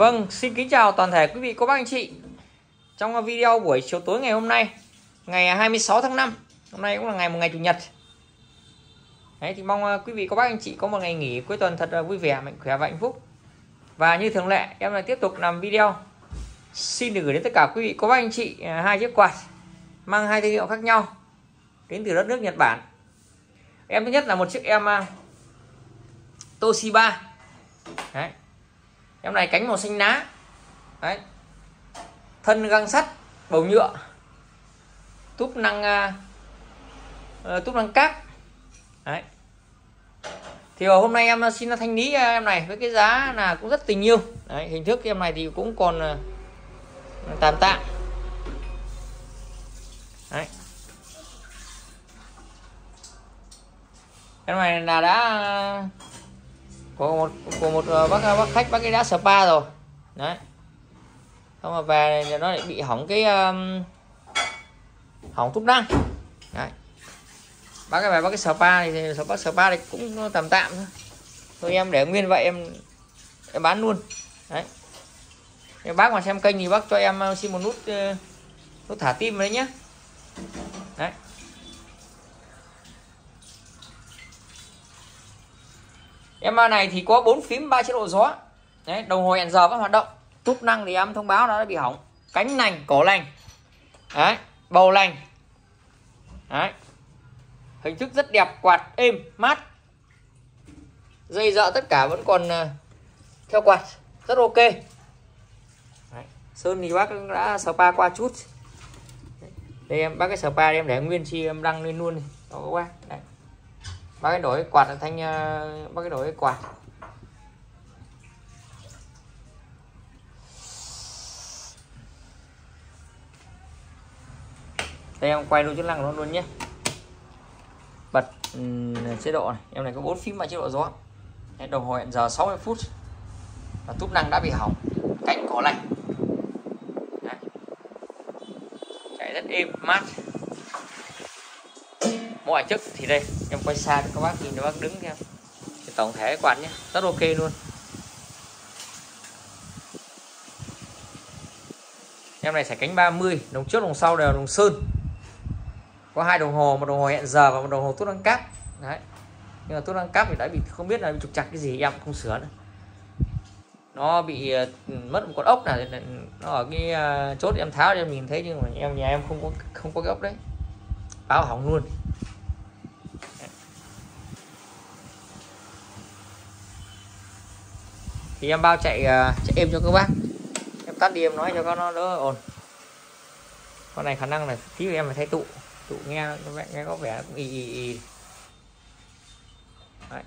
Vâng, xin kính chào toàn thể quý vị cô bác anh chị. Trong video buổi chiều tối ngày hôm nay Ngày 26 tháng 5 Hôm nay cũng là ngày một ngày Chủ nhật. Đấy thì mong ờ, quý vị cô bác anh chị có một ngày nghỉ cuối tuần thật là vui vẻ, mạnh khỏe và hạnh phúc. Và như thường lệ em lại tiếp tục làm video. Xin được gửi đến tất cả quý vị cô bác anh chị ờ, hai chiếc quạt Mang hai thương hiệu khác nhau Đến từ đất nước Nhật Bản. Em thứ nhất là một chiếc em Toshiba. Đấy em này cánh màu xanh lá. Đấy. Thân găng sắt bầu nhựa. Túp năng uh, túp năng cát đấy. Thì hôm nay em à, xin thanh lý à, em này với cái giá là cũng rất tình yêu. Đấy, hình thức em này thì cũng còn uh, tạm tạm. Đấy. Em này là đã của một của một ờ, bác bác khách bác ấy đã spa rồi. Đấy. Không mà về nó lại bị hỏng cái um, hỏng thuốc năng đấy. Bác cái về bác cái spa thì bác spa thì cũng tầm tạm thôi. Thôi em để nguyên vậy em em bán luôn. Đấy. Nếu bác mà xem kênh thì bác cho em ờ, xin một nút ờ, nút thả tim đấy nhé đấy. Em này thì có bốn phím, ba chế độ gió. Đấy, đồng hồ hẹn giờ vẫn hoạt động. Túp năng thì em thông báo nó đã bị hỏng. Cánh lành cổ lành. Đấy, bầu lành. Đấy. Hình thức rất đẹp, quạt, êm, mát. Dây dợ tất cả vẫn còn ờ, theo quạt, rất ok. Đấy. sơn thì bác đã spa qua chút. Đây em, bác cái spa em để nguyên chi em đăng lên luôn đi. Đó qua đấy bác cái ờ, đổi quạt thành bác cái đổi quạt. Đây em quay luôn chức năng nó luôn nhé. Bật um, chế độ này. Em này có bốn phím mà chế độ gió. Đồng hồ hẹn giờ 60 phút. Và túp năng đã bị hỏng. Cạnh có lạnh. Chạy rất êm mát mọi chức thì đây, em quay xa cho các bác nhìn các bác đứng theo. Thì tổng thể quạt nhé, rất ok luôn. Em này sẽ cánh 30 đồng trước, đồng sau đều đồng sơn. Có hai đồng hồ, một đồng hồ hẹn giờ và một đồng hồ tốt đăng cáp. Đấy. Nhưng mà tốt đăng cáp thì đã bị, không biết là bị trục chặt cái gì, em không sửa nữa. Nó bị ờ, mất một con ốc này nó ở cái ờ, chốt em tháo em nhìn thấy, nhưng mà em, nhà em không có không có cái ốc đấy. Báo hỏng luôn. Thì em bao chạy à, chạy êm cho các bác. Em tắt đi, em nói cho các nó đỡ ồn con này khả năng là tí em phải thay tụ. Tụ nghe các nghe có vẻ cũng y y y. Đấy.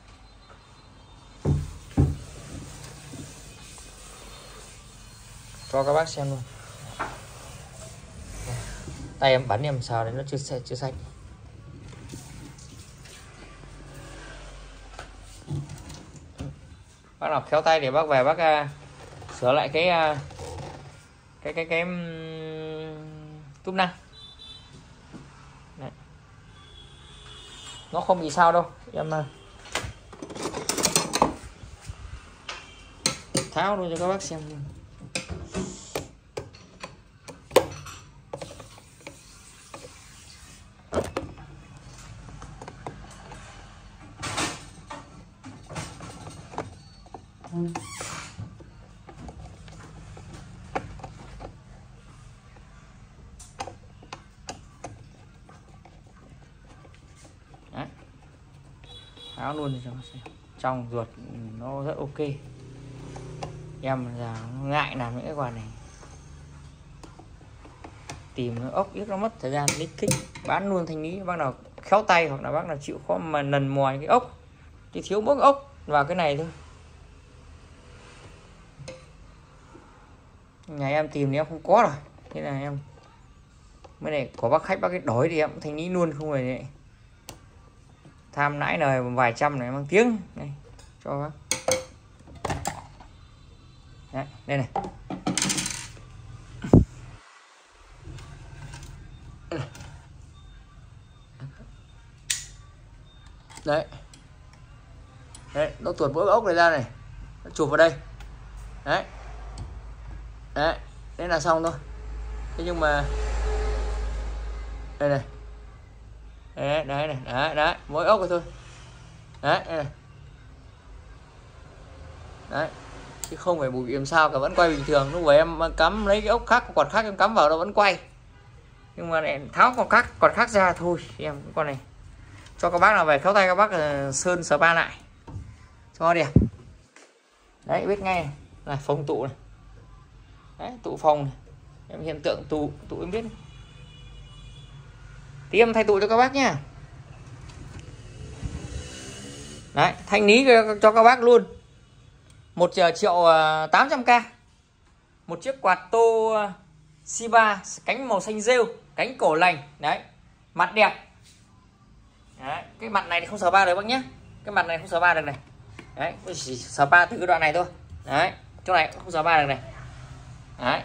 cho các bác xem luôn. Tay em bắn em sờ đấy, nó chưa chưa sạch. Nào khéo tay để bác về bác uh, sửa lại cái uh, cái cái cái um, túp năng. Đấy. nó không bị sao đâu em uh, tháo luôn cho các bác xem luôn Đấy. tháo luôn cho xem. Trong ruột nó rất ok. Em là ngại làm những cái quà này. Tìm ốc biết nó mất thời gian lít kích. Bán luôn thanh lý, bác nào khéo tay hoặc là bác nào chịu khó mà nần mòi cái ốc. Thì thiếu mỗi ốc và cái này thôi. Nhà em tìm thì em không có rồi. Thế là em mới này có bác khách bác cái đổi thì em cũng thành lý luôn không phải vậy tham nãy lời vài trăm này mang tiếng. Này cho bác. Đấy, đây này. Đấy. Đấy nó tuột mỗi ốc này ra này. Nó chụp vào đây. Đấy đấy đấy là xong thôi. Thế nhưng mà đây này. Đấy đấy này, đấy đấy, mỗi ốc rồi thôi đấy, đây này. Đấy, chứ không phải bụi làm sao cả, vẫn quay bình thường. Lúc vậy em cắm lấy cái ốc khác, quạt khác em cắm vào nó vẫn quay. Nhưng mà lại tháo con khác còn khác ra thôi, em, con này. Cho các bác nào về khéo tay các bác ờ, sơn spa lại. Cho đẹp. Đấy, biết ngay là phòng tụ này đấy, tụ phòng này. em hiện tượng tụ tụ em biết. Tí em thay tụ cho các bác nhá. Đấy, thanh lý cho các bác luôn. Một triệu à, 800k một chiếc quạt tô à, Shiba, cánh màu xanh rêu, cánh cổ lành. Đấy, mặt đẹp. Đấy. cái mặt này thì không sờ ba được bác nhé cái mặt này không sờ ba được này. Đấy, chỉ sờ ba từ cái đoạn này thôi. Đấy, chỗ này không sờ ba được này đấy.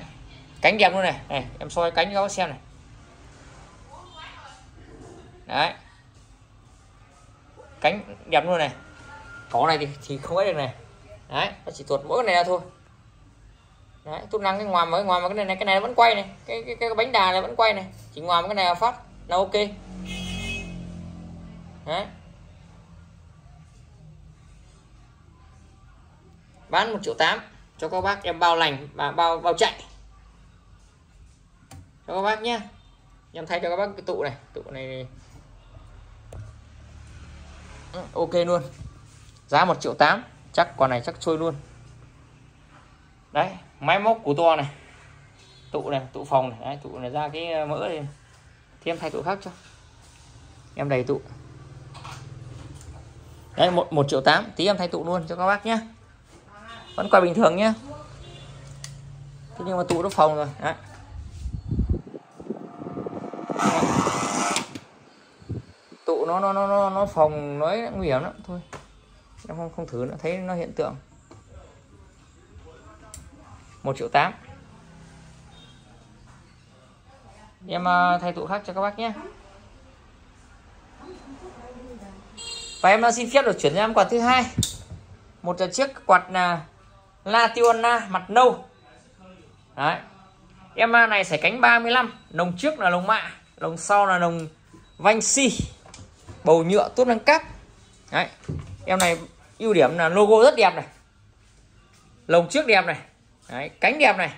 Cánh đẹp luôn này. Này em soi cánh cho các bác xem này. Đấy. Cánh đẹp luôn này. Có này thì, thì không ấy được này. Đấy nó chỉ tuột mỗi cái này ra thôi. Đấy tút năng cái ngoài mới ngoài mà cái này, này cái này vẫn quay này. Cái, cái cái bánh đà này vẫn quay này. Chỉ ngoài cái này phát là ok. Đấy. Bán một triệu tám cho các bác em bao lành và bao bao chạy. Cho các bác nhé em thay cho các bác cái tụ này. Tụ này ừ, ok luôn. Giá một triệu tám. Chắc con này chắc trôi luôn. Đấy máy móc của to này. Tụ này tụ phòng này. Đấy, tụ này ra cái ờ, mỡ thì thêm thay tụ khác cho. Em đầy tụ. Đấy một một triệu tám. Tí em thay tụ luôn cho các bác nhé vẫn quay bình thường nhé thế nhưng mà tụ nó phòng rồi, đấy. tụ nó nó nó nó phòng nói nguy hiểm lắm. Thôi, em không không thử nữa, thấy nó hiện tượng. 1 triệu tám. em à, thay tụ khác cho các bác nhé. Và em xin phép được chuyển cho em quạt thứ hai. Một chiếc quạt là Lationa mặt nâu. Đấy. Em ờ, này sẽ cánh 35 lồng trước là lồng mạ lồng sau là lồng vanh si. Bầu nhựa tốt nâng cấp. đấy. Em này ưu điểm là logo rất đẹp này. Lồng trước đẹp này. Đấy, cánh đẹp này.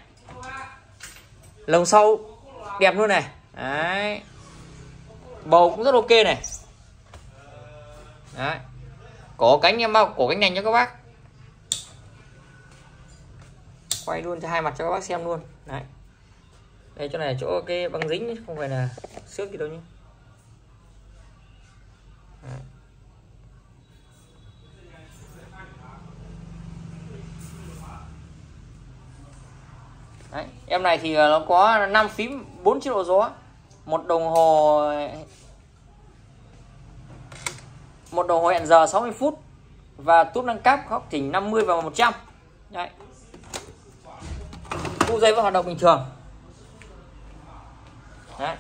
Lồng sau đẹp luôn này. Đấy. Bầu cũng rất ok này. Đấy. Cổ cánh em bao cổ cánh nhanh cho các bác. Quay luôn, cho hai mặt cho các bác xem luôn. Đấy. Đây, chỗ này chỗ cái băng dính không phải là xước gì đâu nhé. Đấy. Đấy. em này thì ờ, nó có 5 phím 4 chế độ gió một đồng hồ, một đồng hồ hẹn giờ 60 phút và tút nâng cấp góc chỉnh 50 và 100 đấy cu dây vẫn hoạt động bình thường. Đấy,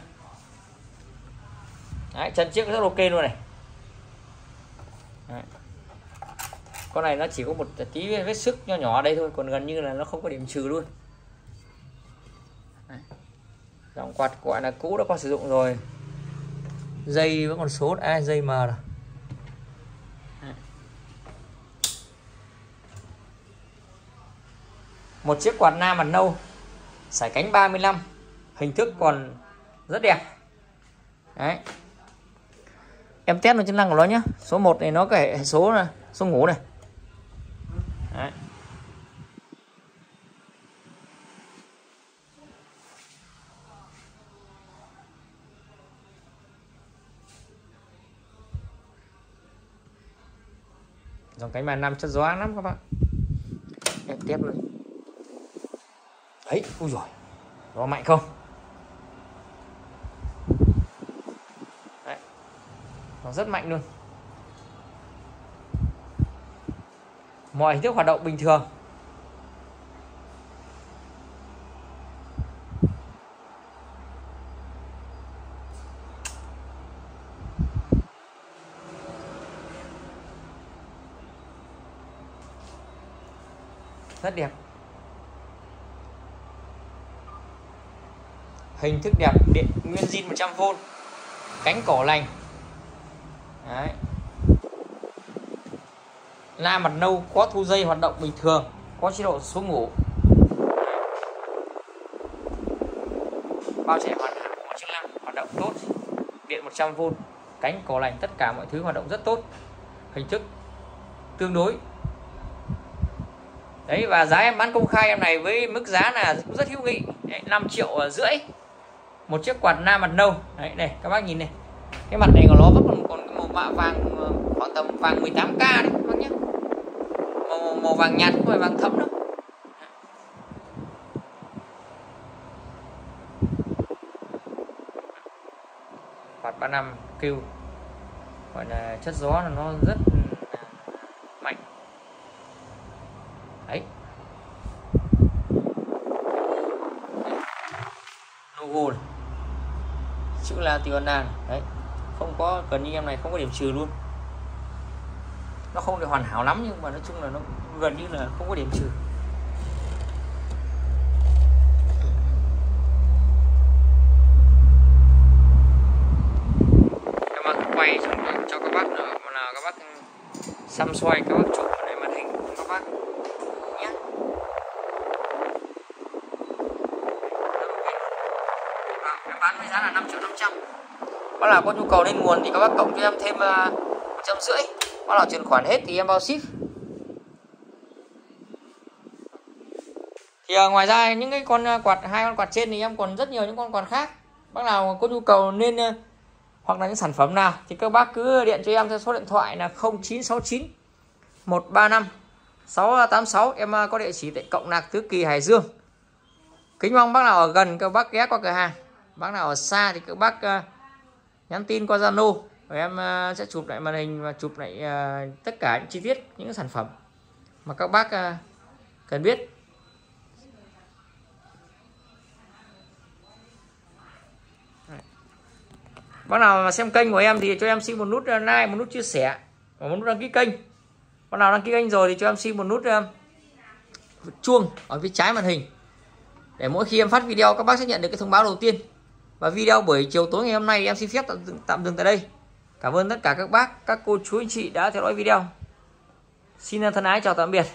đấy chân chiếc rất ok luôn này. Đấy. con này nó chỉ có một tí vết sức nho nhỏ ở đây thôi còn gần như là nó không có điểm trừ luôn. Dòng quạt gọi là cũ đã qua sử dụng rồi. Dây vẫn còn số à, dây mờ rồi một chiếc quạt nam màu nâu, sải cánh 35 hình thức còn rất đẹp. Đấy. Em test nó chức năng của nó nhé số 1 này nó cái hệ số này số ngủ này. Đấy. dòng cánh bàn năm chất gió lắm các bạn. Em tiếp luôn ấy, ui rồi nó mạnh không? Đấy. Nó rất mạnh luôn. Mọi hình thức hoạt động bình thường. Rất đẹp. Hình thức đẹp điện nguyên zin 100V cánh cổ lành. Đấy. la mặt nâu có thu dây hoạt động bình thường có chế độ số ngủ. Bao trẻ hoàn hảo chức năng hoạt động tốt điện 100V cánh cổ lành tất cả mọi thứ hoạt động rất tốt. Hình thức tương đối. Đấy và giá em bán công khai em này với mức giá là cũng rất hữu nghị. Đấy, 5 triệu rưỡi một chiếc quạt nam mặt nâu. Đấy này các bác nhìn này. Cái mặt này của nó vẫn còn còn cái màu mạ vàng ờ, khoảng tầm vàng 18k đấy các bác nhé. Màu, màu vàng nhạt không phải vàng thẫm đâu. Quạt ba năm kêu. Gọi là chất gió là nó rất mạnh đấy logo này chữ đấy không có gần như em này không có điểm trừ luôn. Nó không được hoàn hảo lắm nhưng mà nói chung là nó gần như là không có điểm trừ. Các quay cho, các bác nào là các bác ừ, xăm xoay các bác chụp này màn hình các bác nhé Vâng, bán với giá là 5 triệu 500 bác nào có nhu cầu lên nguồn thì các bác cộng cho em thêm uh, trăm rưỡi. Bác nào chuyển khoản hết thì em bao ship. Thì uh, ngoài ra những cái con uh, quạt hai con quạt trên thì em còn rất nhiều những con quạt khác. Bác nào có nhu cầu nên uh, hoặc là những sản phẩm nào thì các bác cứ điện cho em theo số điện thoại là 0969 135 686 em có địa chỉ tại Cộng Lạc Tứ Kỳ Hải Dương. Kính mong bác nào ở gần các bác ghé qua cửa hàng bác nào ở xa thì các bác uh, nhắn tin qua Zalo. Và em uh, sẽ chụp lại màn hình và chụp lại uh, tất cả những chi tiết những sản phẩm mà các bác uh, cần biết. Bác nào mà xem kênh của em thì cho em xin một nút like một nút chia sẻ và một nút đăng ký kênh. Bác nào đăng ký kênh rồi thì cho em xin một nút chuông ở phía trái màn hình. Để mỗi khi em phát video các bác sẽ nhận được cái thông báo đầu tiên và video buổi chiều tối ngày hôm nay em xin phép tạm dừng, tạm dừng tại đây. Cảm ơn tất cả các bác các cô chú anh chị đã theo dõi video. Xin thân ái chào tạm biệt.